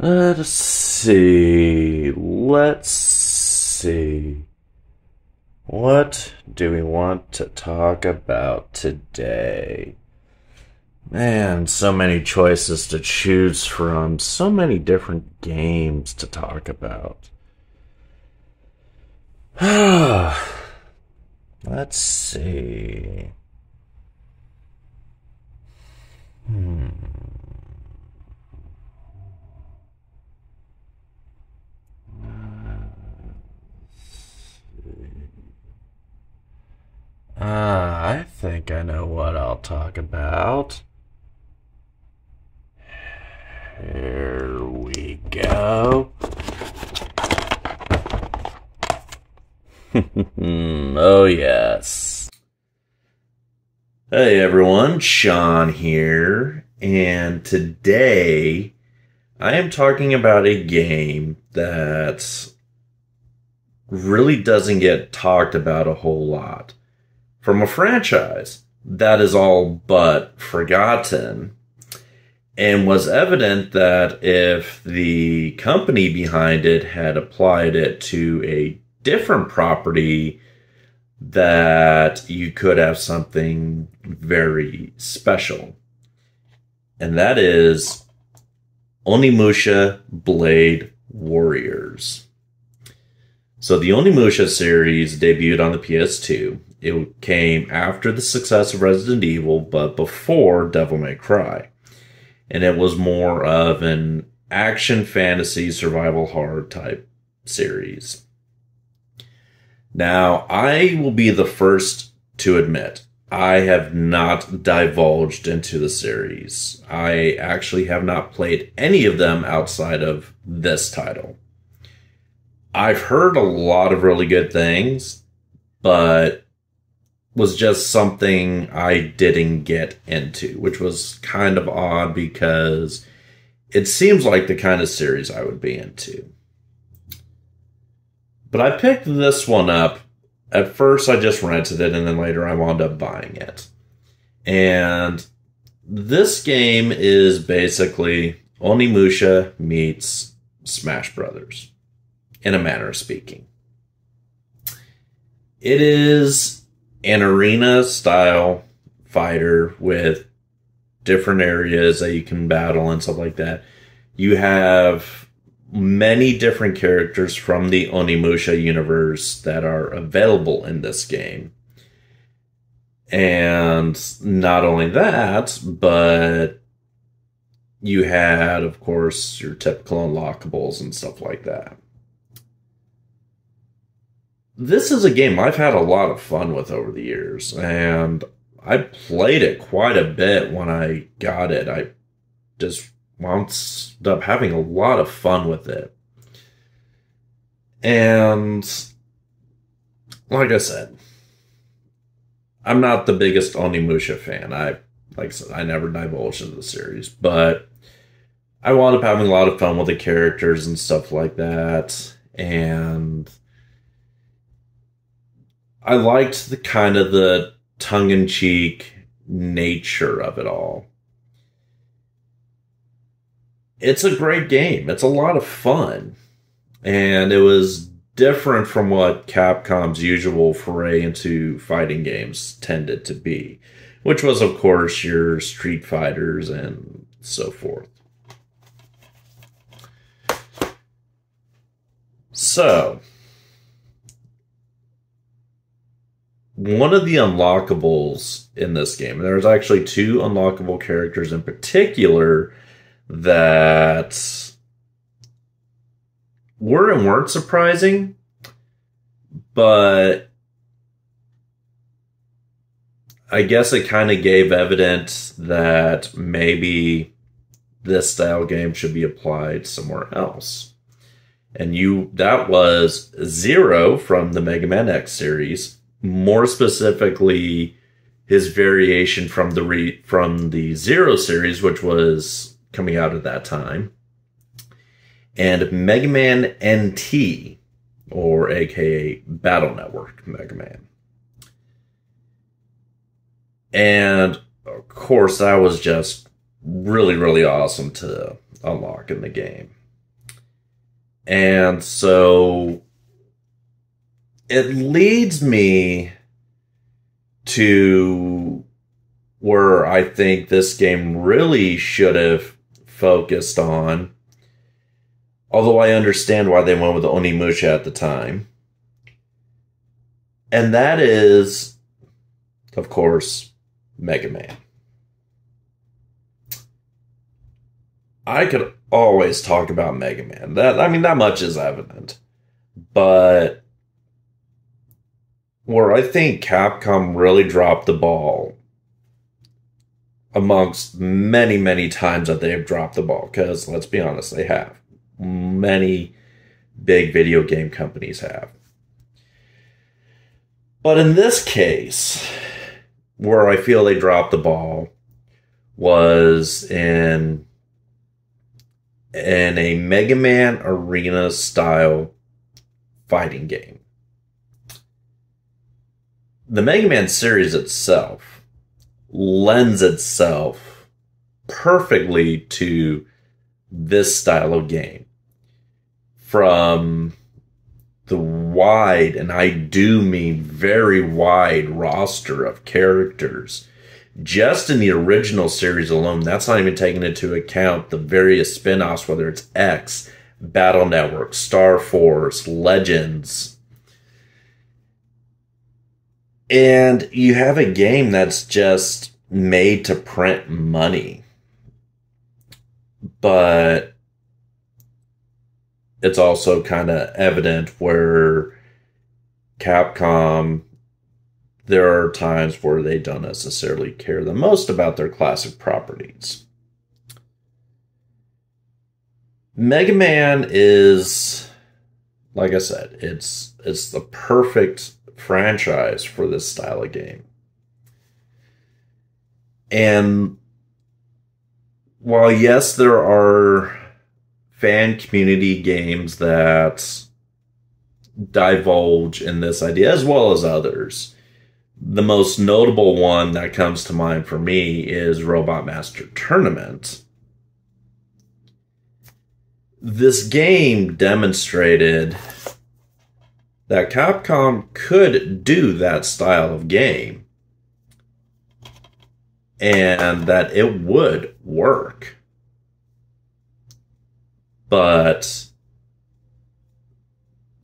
Let's see. Let's see. What do we want to talk about today? Man, so many choices to choose from, so many different games to talk about. Let's see. Hmm. Uh, I think I know what I'll talk about. Here we go. oh, yes. Hey everyone, Shaun here, and today I am talking about a game that really doesn't get talked about a whole lot. From a franchise that is all but forgotten, and was evident that if the company behind it had applied it to a different property, that you could have something very special. And that is Onimusha Blade Warriors. So the Onimusha series debuted on the PS2. It came after the success of Resident Evil, but before Devil May Cry. And it was more of an action fantasy survival horror type series. Now, I will be the first to admit I have not divulged into the series. I actually have not played any of them outside of this title. I've heard a lot of really good things, but was just something I didn't get into, which was kind of odd because it seems like the kind of series I would be into. But I picked this one up. At first, I just rented it, and then later I wound up buying it. And this game is basically Onimusha meets Smash Brothers, in a manner of speaking. It is an arena style fighter with different areas that you can battle and stuff like that. You have many different characters from the Onimusha universe that are available in this game. And not only that, but you had, of course, your typical unlockables and stuff like that. This is a game I've had a lot of fun with over the years, and I played it quite a bit when I got it. I just wound up having a lot of fun with it. And like I said, I'm not the biggest Onimusha fan. I like I said, I never divulged into the series, but I wound up having a lot of fun with the characters and stuff like that. And I liked the kind of the tongue in cheek nature of it all it's a great game. It's a lot of fun. And it was different from what Capcom's usual foray into fighting games tended to be, which was, of course, your Street Fighters and so forth. So, one of the unlockables in this game, there's actually two unlockable characters in particular that were and weren't surprising, but I guess it kind of gave evidence that maybe this style game should be applied somewhere else. And you that was Zero from the Mega Man X series, more specifically his variation from the re, from the Zero series which was coming out at that time. And Mega Man NT, or aka Battle Network Mega Man. And of course, that was just really, really awesome to unlock in the game. And so it leads me to where I think this game really should have focused on. Although I understand why they went with Onimusha at the time. And that is, of course, Mega Man. I could always talk about Mega Man. That I mean, that much is evident. But where I think Capcom really dropped the ball amongst many, many times that they have dropped the ball, because let's be honest, they have. Many big video game companies have. But in this case, where I feel they dropped the ball was in in a Mega Man arena style fighting game the Mega Man series itself lends itself perfectly to this style of game. From the wide, and I do mean very wide roster of characters. Just in the original series alone, that's not even taking into account the various spin offs, whether it's X, Battle Network, Star Force, Legends, and you have a game that's just made to print money. But it's also kind of evident where Capcom, there are times where they don't necessarily care the most about their classic properties. Mega Man is, like I said, it's it's the perfect franchise for this style of game. And while, yes, there are fan community games that divulge in this idea, as well as others, the most notable one that comes to mind for me is Robot Master Tournament. This game demonstrated that Capcom could do that style of game and that it would work. But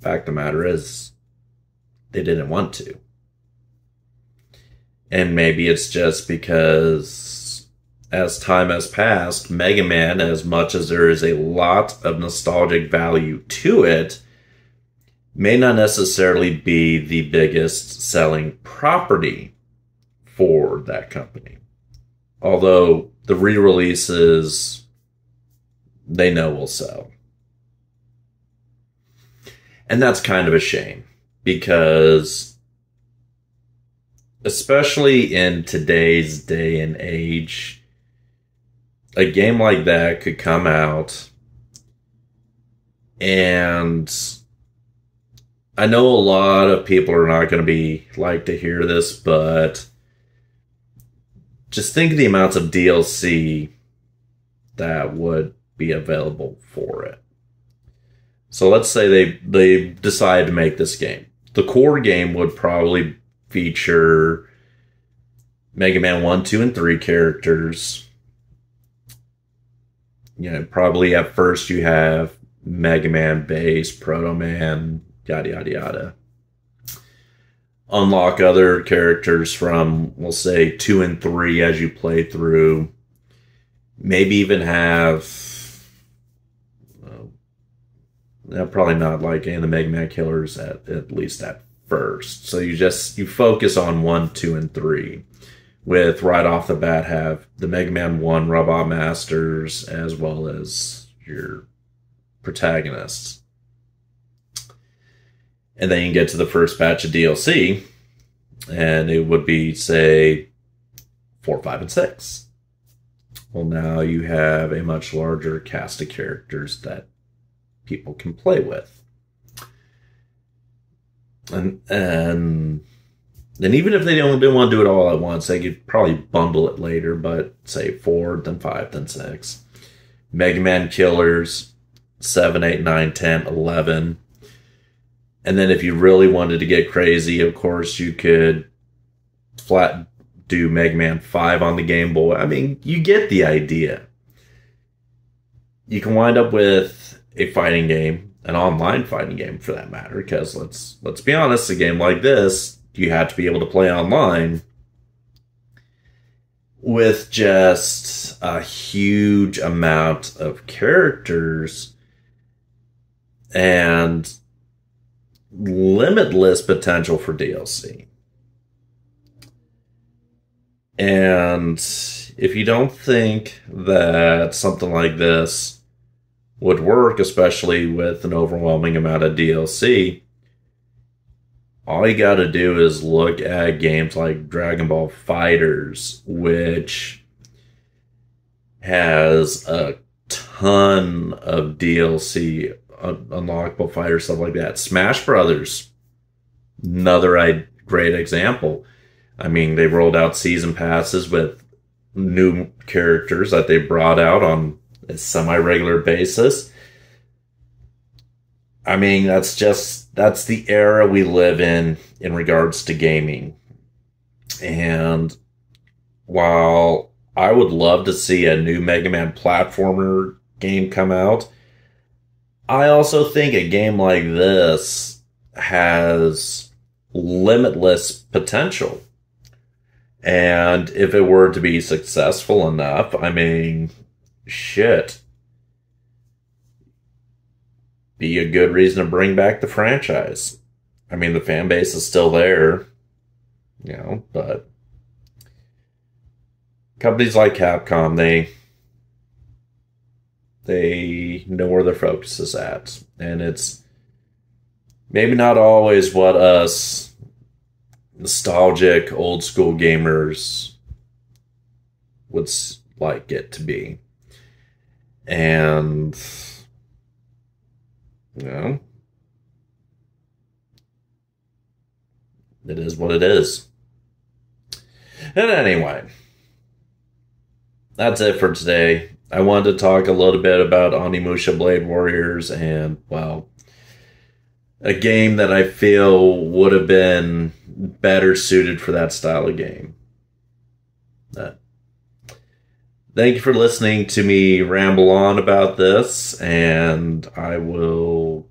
fact the matter is they didn't want to. And maybe it's just because as time has passed, Mega Man, as much as there is a lot of nostalgic value to it, may not necessarily be the biggest selling property for that company. Although the re releases they know will sell. And that's kind of a shame because, especially in today's day and age, a game like that could come out and I know a lot of people are not going to be like to hear this, but just think of the amounts of DLC that would be available for it. So let's say they they decide to make this game. The core game would probably feature Mega Man 1, 2, and 3 characters. You know, probably at first you have Mega Man base, Proto Man, yada yada yada. Unlock other characters from, we'll say, two and three as you play through. Maybe even have. Uh, probably not like any of the Mega Man killers at, at least at first. So you just you focus on one, two, and three. With right off the bat have the Mega Man One Robot Masters as well as your protagonists and then you get to the first batch of DLC, and it would be say four, five, and six. Well, now you have a much larger cast of characters that people can play with, and and then even if they don't didn't want to do it all at once, they could probably bundle it later. But say four, then five, then six. Mega Man Killers, 7, 8, 9, 10, 11. And then if you really wanted to get crazy, of course, you could flat do Mega Man 5 on the Game Boy. I mean, you get the idea. You can wind up with a fighting game, an online fighting game for that matter, because let's let's be honest, a game like this, you have to be able to play online with just a huge amount of characters and limitless potential for DLC. And if you don't think that something like this would work, especially with an overwhelming amount of DLC, all you got to do is look at games like Dragon Ball FighterZ, which has a ton of DLC, uh, unlockable fighter stuff like that. Smash Brothers, another great example. I mean, they rolled out season passes with new characters that they brought out on a semi regular basis. I mean, that's just that's the era we live in in regards to gaming. And while I would love to see a new Mega Man platformer game come out, I also think a game like this has limitless potential. And if it were to be successful enough, I mean, shit. Be a good reason to bring back the franchise. I mean, the fan base is still there, you know, but companies like Capcom, they they know where their focus is at. And it's maybe not always what us nostalgic old school gamers would like it to be. And, you know, it is what it is. And anyway, that's it for today. I wanted to talk a little bit about Onimusha Blade Warriors and, well, a game that I feel would have been better suited for that style of game. Uh, thank you for listening to me ramble on about this, and I will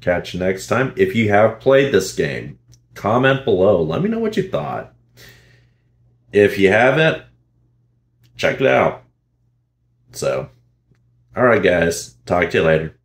catch you next time. If you have played this game, comment below. Let me know what you thought. If you haven't, check it out. So, all right, guys. Talk to you later.